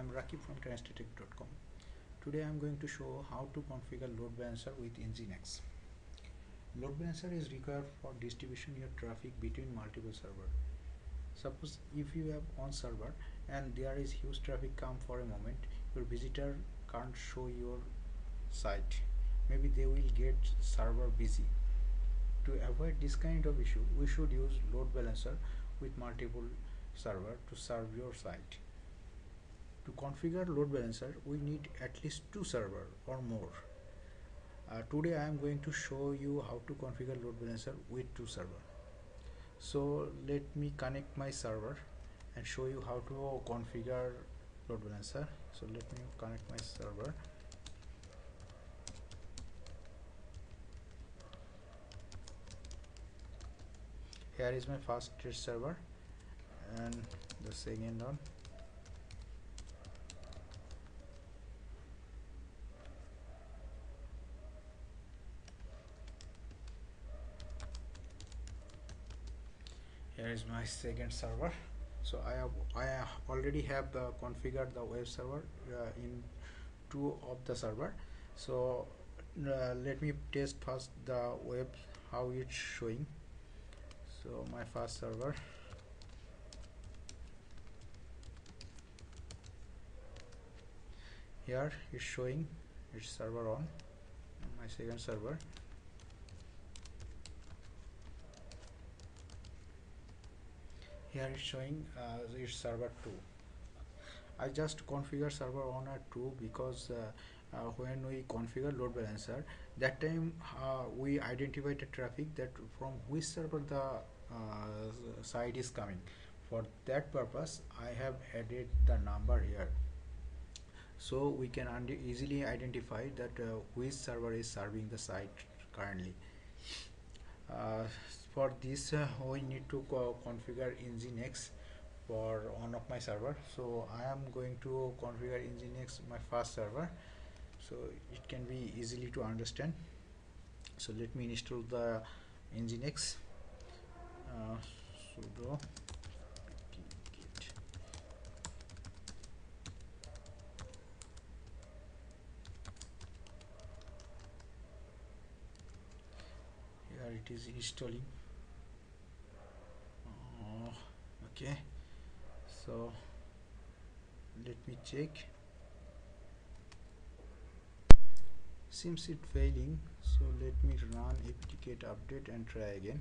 I'm Rakib from transtatech.com. Today I'm going to show how to configure load balancer with Nginx. Load balancer is required for distribution your traffic between multiple servers. Suppose if you have one server and there is huge traffic come for a moment, your visitor can't show your site. Maybe they will get server busy. To avoid this kind of issue, we should use load balancer with multiple server to serve your site. To configure load balancer, we need at least two server or more. Uh, today I am going to show you how to configure load balancer with two server. So let me connect my server and show you how to configure load balancer. So let me connect my server. Here is my first server and the second one is my second server. So I have I already have the configured the web server uh, in two of the server. So uh, let me test first the web how it's showing. So my first server. Here is showing its server on my second server here it's showing uh, its server 2 I just configure server 1 or 2 because uh, uh, when we configure load balancer that time uh, we identify the traffic that from which server the uh, site is coming. For that purpose I have added the number here. So we can easily identify that uh, which server is serving the site currently. Uh, for this uh, we need to co configure nginx for one of my server. So i am going to configure nginx my first server. So it can be easily to understand. So let me install the nginx uh, sudo it is installing uh, okay. So let me check. Seems it failing so let me run apt-get update and try again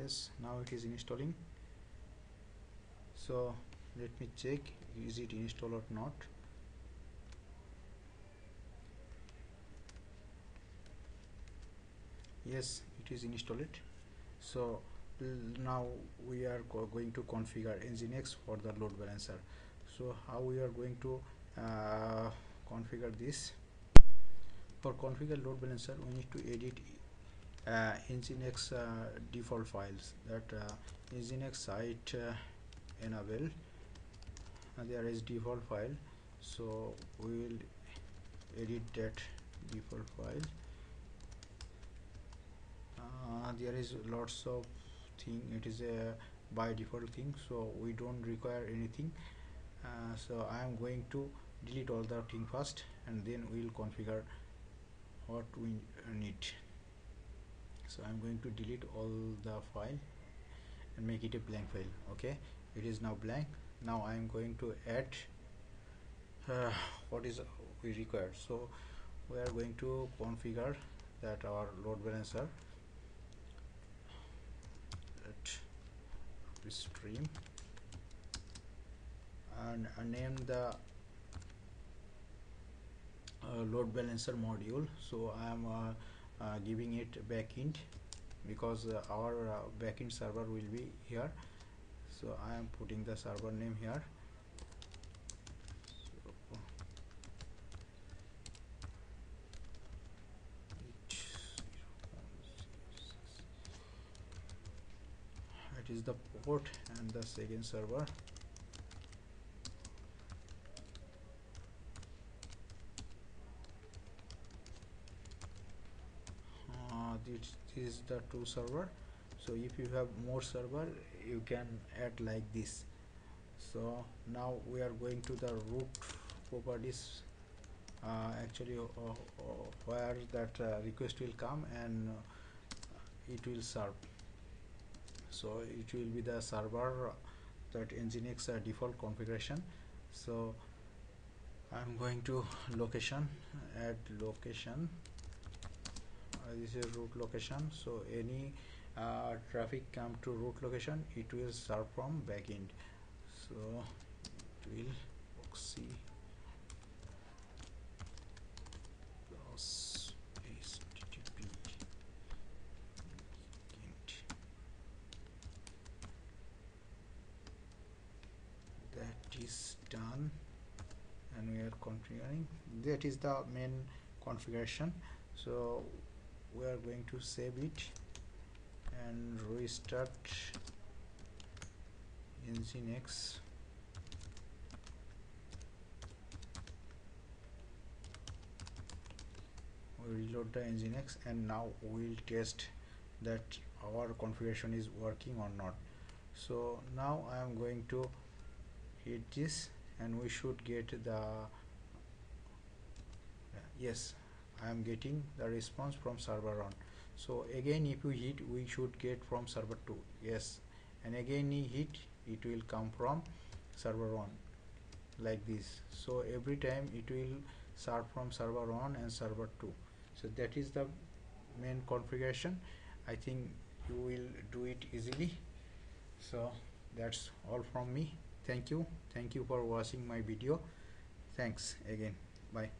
yes now it is installing. So let me check is it installed or not? Yes it is installed. So now we are go going to configure nginx for the load balancer. So how we are going to uh, configure this? For configure load balancer we need to edit uh, nginx uh, default files that uh, nginx site uh, enable. There is default file so we will edit that default file. Uh, there is lots of thing it is a by default thing so we don't require anything. Uh, so I am going to delete all the thing first and then we will configure what we need so I'm going to delete all the file and make it a blank file okay? It is now blank. Now I am going to add uh, what is we require? So we are going to configure that our load balancer. At stream. And uh, name the uh, load balancer module. So I am uh, giving it backend because uh, our uh, backend server will be here. So I am putting the server name here. It is the port and the second server uh, this is the two server. So if you have more server you can add like this. So now we are going to the root properties. Uh, actually uh, uh, where that uh, request will come and uh, it will serve. So it will be the server that nginx uh, default configuration. So i'm going to location add location this is root location. So any uh, traffic come to root location it will serve from backend so it will proxy pass that is done and we are configuring that is the main configuration. So we are going to save it and restart nginx we reload the nginx and now we'll test that our configuration is working or not. So now I am going to hit this and we should get the yes I am getting the response from server 1 so again if you hit we should get from server 2 yes. And again he hit it will come from server 1 like this. So every time it will start from server 1 and server 2 so that is the main configuration. I think you will do it easily. So that's all from me. Thank you. Thank you for watching my video. Thanks again. Bye